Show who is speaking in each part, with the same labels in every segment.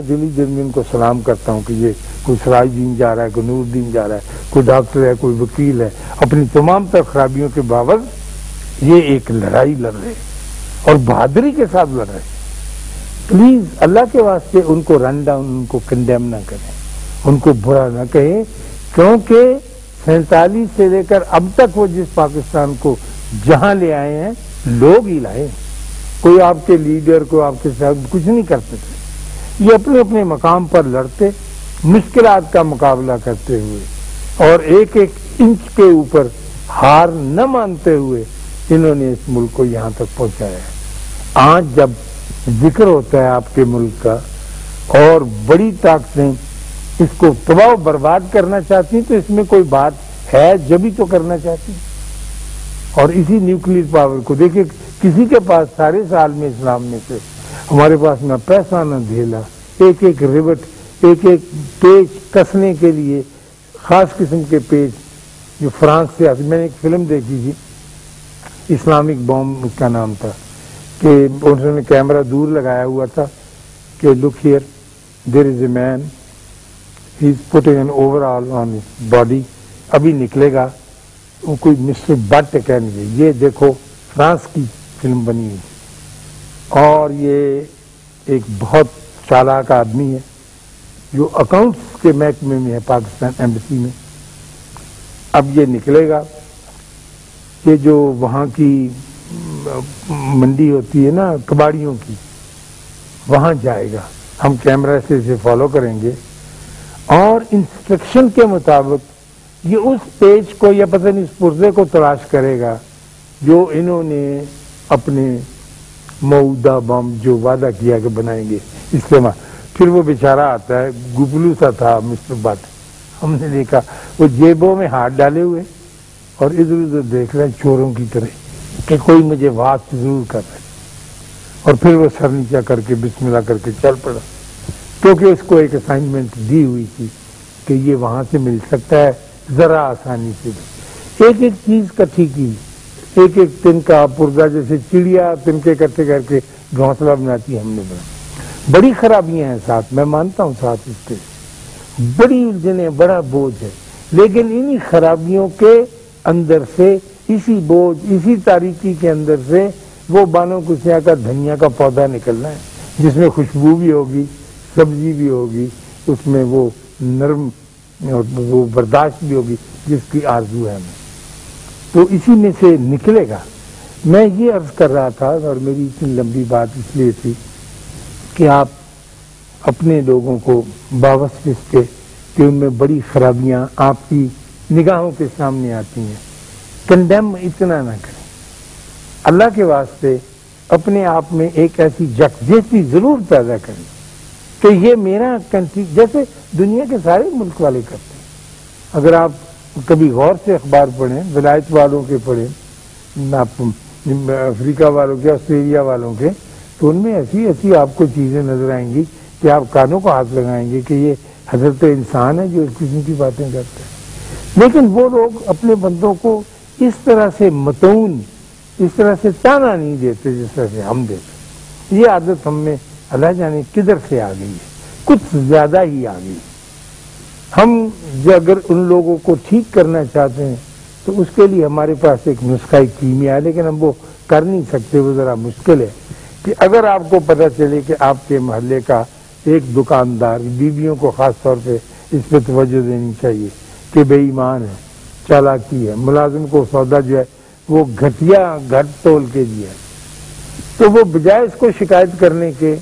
Speaker 1: دلی دن میں ان کو سلام کرتا ہوں کہ یہ کوئی سراج دین جا رہا ہے، کوئی نور دین جا رہا ہے، کوئی ڈاکٹر ہے، کوئی وکیل ہے۔ اپنی تمام تر خرابیوں کے باوجود یہ ایک لڑائی لڑ رہے اور بہادری کے ساتھ لڑ رہے پلیز اللہ کے واسطے ان کو رن ڈاؤن، ان کو کنڈیم نہ کریں۔ ان کو برا نہ کہیں، کیونکہ سینتالیس سے لے کر اب تک وہ جس پاکستان کو جہاں لے آئے ہیں، لوگ ہی لائے کوئی آپ کے لیڈر کو آپ کے ساتھ کچھ نہیں کر سکتے۔ یہ اپنے اپنے مقام پر لڑتے مشکلات کا مقابلہ کرتے ہوئے، اور ایک ایک انچ کے اوپر ہار نہ مانتے ہوئے انہوں نے اس ملک کو یہاں تک پہنچایا۔ ہے آج جب ذکر ہوتا ہے آپ کے ملک کا، اور بڑی طاقتیں اس کو تباہ و برباد کرنا چاہتی ہیں، تو اس میں کوئی بات ہے جبھی تو کرنا چاہتی اور اسی نیوکلیر پاور کو دیکھیں کسی کے پاس سارے سال میں اسلام میں سے ہمارے پاس نہ پیسہ، نہ دھیلا۔ ایک ایک ریوٹ ایک ایک پیج کسنے کے لیے، خاص قسم کے پیج جو فرانس سے آتے۔ میں نے ایک فلم دیکھی تھی، اسلامک بوم اس کا نام تھا، کہ انہوں نے کیمرہ دور لگایا ہوا تھا کہ look here there is a man he is putting an overall on body ابھی نکلے گا۔ وہ کوئی مسٹر بٹ کہنے یہ دیکھو، فرانس کی فلم بنی ہوئی۔ اور یہ ایک بہت چالاک آدمی ہے جو اکاؤنٹس کے محکمے میں ہے، پاکستان ایمبسی میں۔ اب یہ نکلے گا کہ جو وہاں کی منڈی ہوتی ہے نا، کباڑیوں کی، وہاں جائے گا۔ ہم کیمرہ سے اسے فالو کریں گے۔ اور انسٹرکشن کے مطابق یہ اس پیج کو یا پتہ نہیں، اس پرزے کو تلاش کرے گا جو انہوں نے اپنے مودا بم جو وعدہ کیا کہ بنائیں گے استعمال۔ پھر وہ بیچارہ آتا ہے، گبلو سا تھا مسٹر بٹ۔ ہم نے دیکھا، وہ جیبوں میں ہاتھ ڈالے ہوئے اور ادھر ادھر دیکھ رہے چوروں کی طرح کہ کوئی مجھے بات ضرور کر رہے اور پھر وہ سر نیچا کر کے، بسم اللہ کر کے چل پڑا۔ کیونکہ اس کو ایک اسائنمنٹ دی ہوئی تھی کہ یہ وہاں سے مل سکتا ہے، ذرا آسانی سے۔ ایک ایک چیز کٹھی کی۔ ایک ایک تن کا پرزا جیسے چڑیا تن کے کرتے کر کے گھونسلہ بناتی ہم نے بنا. بڑی خرابیاں ہیں ساتھ، میں مانتا ہوں ساتھ اس کے. بڑی الجھنیں بڑا بوجھ ہے. لیکن انہی خرابیوں کے اندر سے، اسی بوجھ، اسی تاریخی کے اندر سے وہ بانو کسیا کا دھنیا کا پودا نکلنا ہے، جس میں خوشبو بھی ہوگی، سبزی بھی ہوگی، اس میں وہ نرم وہ برداشت بھی ہوگی، جس کی آرزو ہے ہمیں. تو اسی میں سے نکلے گا۔ میں یہ عرض کر رہا تھا اور میری اتنی لمبی بات اس لیے تھی کہ آپ اپنے لوگوں کو باوس کے کہ ان میں بڑی خرابیاں آپ کی نگاہوں کے سامنے آتی ہیں۔ کنڈیم اتنا نہ کریں۔ اللہ کے واسطے اپنے آپ میں ایک ایسی یکجہتی ضرور پیدا کریں کہ یہ میرا کنٹری جیسے دنیا کے سارے ملک والے کرتے ہیں۔ اگر آپ کبھی غور سے اخبار پڑھیں، ولایت والوں کے پڑھیں افریقہ والوں کے، آسٹریلیا والوں کے، تو ان میں ایسی ایسی آپ کو چیزیں نظر آئیں گی کہ آپ کانوں کو ہاتھ لگائیں گے کہ یہ حضرت انسان ہے جو اس قسم کی باتیں کرتے ہیں۔ لیکن وہ لوگ اپنے بندوں کو اس طرح سے متون، اس طرح سے تانا نہیں دیتے جس طرح سے ہم دیتے یہ عادت ہم میں اللہ جانے کدھر سے آ گئی ہے؟ کچھ زیادہ ہی آ گئی ہے۔ ہم اگر ان لوگوں کو ٹھیک کرنا چاہتے ہیں، تو اس کے لیے ہمارے پاس ایک نسخہ کیمیا ہے، لیکن ہم وہ کر نہیں سکتے، وہ ذرا مشکل ہے کہ اگر آپ کو پتہ چلے کہ آپ کے محلے کا ایک دکاندار، بیویوں کو خاص طور پہ اس پہ توجہ دینی چاہیے کہ بے ایمان ہے، چالاکی ہے، ملازم کو سودا جو ہے وہ گھٹیا، گھٹ تول کے دیا تو وہ بجائے اس کو شکایت کرنے کے،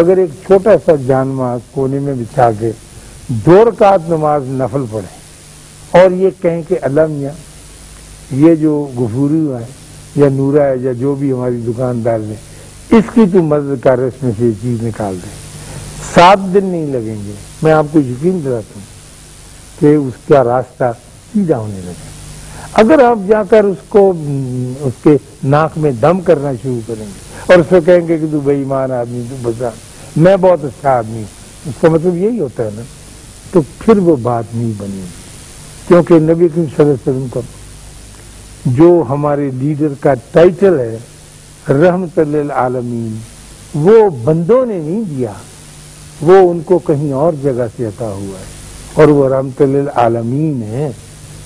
Speaker 1: اگر ایک چھوٹا سا جانور کونے میں بچھا کے دو رکعت نماز نفل پڑھیں۔ اور یہ کہیں کہ اللہ میاں یہ جو گفوری ہے یا نورا ہے یا جو بھی ہماری دکاندار نے، اس کی تو مدد کر، اس میں سے چیز نکال دیں۔ سات دن نہیں لگیں گے۔ میں آپ کو یقین دلاتا ہوں کہ اس کا راستہ سیدھا ہونے لگے۔ اگر آپ جا کر اس کو، اس کے ناک میں دم کرنا شروع کریں گے اور اس کو کہیں گے کہ تو بے ایمان آدمی تو بسا میں بہت اچھا آدمی ہوں۔ اس کا مطلب یہی ہوتا ہے نا۔ تو پھر وہ بات نہیں بنی۔ کیونکہ نبی کریم صلی اللہ علیہ وسلم کا جو ہمارے لیڈر کا ٹائٹل ہے، رحمت للعالمین، وہ بندوں نے نہیں دیا۔ وہ ان کو کہیں اور جگہ سے عطا ہوا ہے۔ اور وہ رحمت للعالمین ہے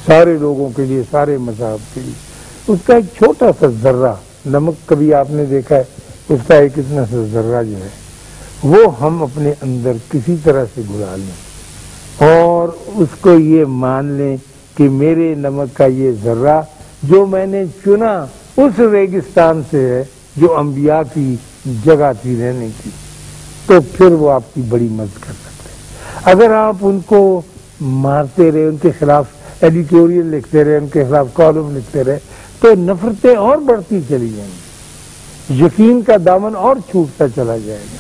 Speaker 1: سارے لوگوں کے لیے، سارے مذہب کے لیے۔ اس کا ایک چھوٹا سا ذرہ، نمک کبھی آپ نے دیکھا ہے، اس کا ایک اتنا سا ذرہ جو ہے، وہ ہم اپنے اندر کسی طرح سے گلا لیں اور اس کو یہ مان لیں کہ میرے نمک کا یہ ذرہ جو میں نے چنا اس ریگستان سے ہے، جو انبیاء کی جگہ تھی، رہنے کی۔ تو پھر وہ آپ کی بڑی مدد کر سکتے ہیں۔ اگر آپ ان کو مارتے رہے، ان کے خلاف ایڈیٹوریل لکھتے رہے، ان کے خلاف کالم لکھتے رہے، تو نفرتیں اور بڑھتی چلی جائیں گی۔ یقین کا دامن اور چھوٹتا چلا جائے گا۔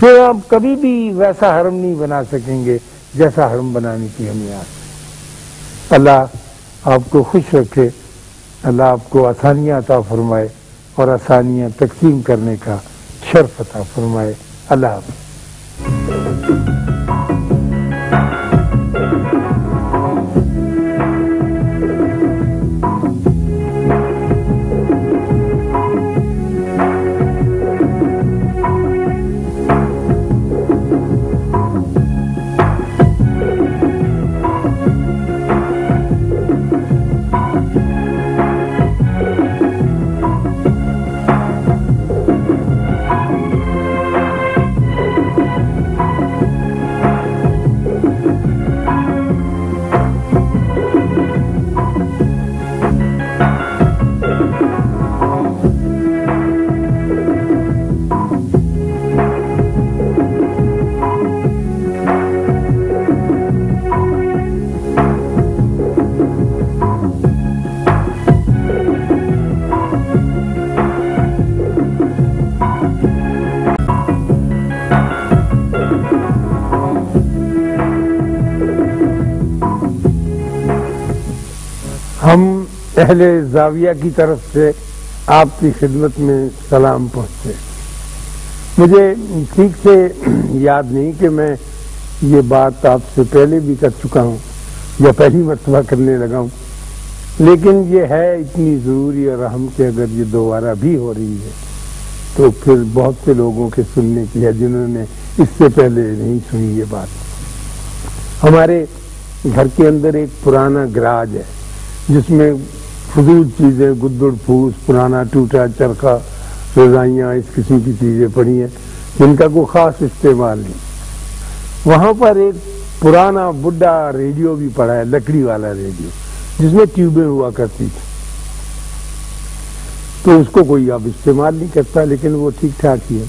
Speaker 1: پھر آپ کبھی بھی ویسا حرم نہیں بنا سکیں گے۔ جیسا حرم بنانے کی ہمیں آس اللہ آپ کو خوش رکھے، اللہ آپ کو آسانیاں عطا فرمائے اور آسانیاں تقسیم کرنے کا شرف عطا فرمائے۔ اللہ حافظ۔ ہم اہل زاویہ کی طرف سے آپ کی خدمت میں سلام پہنچتے مجھے ٹھیک سے یاد نہیں کہ میں یہ بات آپ سے پہلے بھی کر چکا ہوں یا پہلی مرتبہ کرنے لگا ہوں۔ لیکن یہ ہے اتنی ضروری اور اہم کہ اگر یہ دوبارہ بھی ہو رہی ہے تو پھر بہت سے لوگوں کے سننے کی ہے جنہوں نے اس سے پہلے نہیں سنی یہ بات۔ ہمارے گھر کے اندر ایک پرانا گراج ہے۔ جس میں فضول چیزیں، گدڑ، پھوس، پرانا ٹوٹا چرخا رضائیاں، اس قسم کی چیزیں پڑی ہیں، جن کا کوئی خاص استعمال نہیں۔ وہاں پر ایک پرانا بڈھا ریڈیو بھی پڑا ہے، لکڑی والا ریڈیو، جس میں ٹیوبیں ہوا کرتی تھی تو اس کو کوئی اب استعمال نہیں کرتا، لیکن وہ ٹھیک ٹھاک ہی ہے۔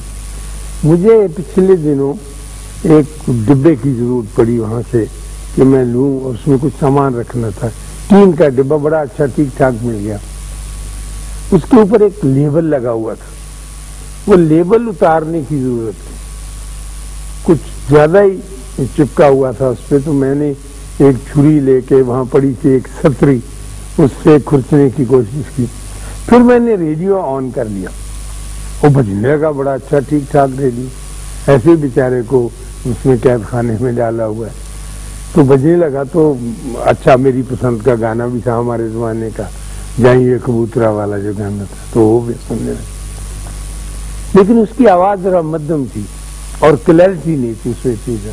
Speaker 1: مجھے پچھلے دنوں ایک ڈبے کی ضرورت پڑی وہاں سے کہ میں لوں اور اس میں کچھ سامان رکھنا تھا۔ تین کا ڈبا بڑا اچھا ٹھیک ٹھاک مل گیا۔ اس کے اوپر ایک لیبل لگا ہوا تھا۔ وہ لیبل اتارنے کی ضرورت تھی۔ کچھ زیادہ ہی چپکا ہوا تھا اس پہ، تو میں نے ایک چھری لے کے وہاں پڑی تھی، ایک ستری اس سے کھرچنے کی کوشش کی۔ پھر میں نے ریڈیو آن کر لیا۔ وہ بجنے لگا، بڑا اچھا ٹھیک ٹھاک ریڈیو۔ ایسے بیچارے کو اس میں قید خانے میں ڈالا ہوا ہے۔ تو بجنے لگا تو اچھا میری پسند کا گانا بھی تھا ہمارے زمانے کا، جائیں کبوترا والا جو گانا تھا، تو وہ بھی سننے لگا لیکن اس کی آواز ذرا مدم تھی اور کلیئرٹی نہیں تھی اس میں چیز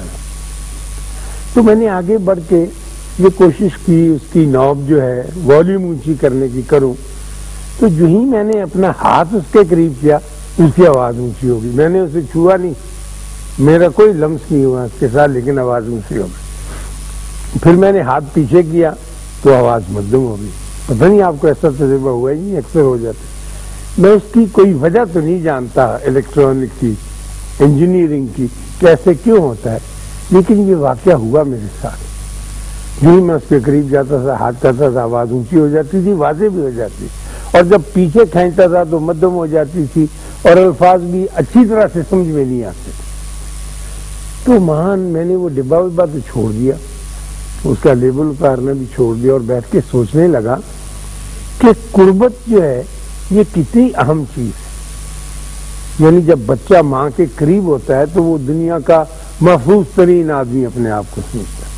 Speaker 1: تو میں نے آگے بڑھ کے یہ کوشش کی، اس کی نوب جو ہے والیوم اونچی کرنے کی کروں۔ تو جو ہی میں نے اپنا ہاتھ اس کے قریب کیا، اس کی آواز اونچی ہوگی۔ میں نے اسے چھوا نہیں، میرا کوئی لمس نہیں ہوا اس کے ساتھ، لیکن آواز اونچی ہوگی۔ پھر میں نے ہاتھ پیچھے کیا تو آواز مدم ہو گئی۔ پتہ نہیں آپ کو ایسا تجربہ ہوا ہی جی، نہیں اکثر ہو جاتا میں اس کی کوئی وجہ تو نہیں جانتا الیکٹرانک کی انجینئرنگ کی، کیسے کیوں ہوتا ہے۔ لیکن یہ واقعہ ہوا میرے ساتھ۔ یوں میں اس کے قریب جاتا تھا، ہاتھ کرتا تھا، آواز اونچی ہو جاتی تھی، واضح بھی ہو جاتی۔ اور جب پیچھے کھینچتا تھا تو مدم ہو جاتی تھی اور الفاظ بھی اچھی طرح سے سمجھ میں نہیں آتے۔ تو مان میں نے وہ ڈبا وبا تو چھوڑ دیا۔ اس کا لیبل اتارنا بھی چھوڑ دیا اور بیٹھ کے سوچنے لگا کہ قربت جو ہے یہ کتنی اہم چیز ہے۔ یعنی جب بچہ ماں کے قریب ہوتا ہے تو وہ دنیا کا محفوظ ترین آدمی اپنے آپ کو سمجھتا ہے۔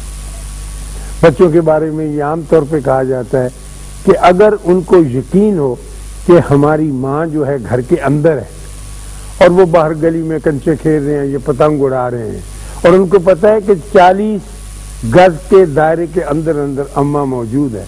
Speaker 1: بچوں کے بارے میں یہ عام طور پہ کہا جاتا ہے کہ اگر ان کو یقین ہو کہ ہماری ماں جو ہے گھر کے اندر ہے اور وہ باہر گلی میں کنچے کھیل رہے ہیں یہ پتنگ اڑا رہے ہیں
Speaker 2: اور ان کو پتا ہے کہ چالیس گز کے دائرے کے اندر اندر اما موجود ہے۔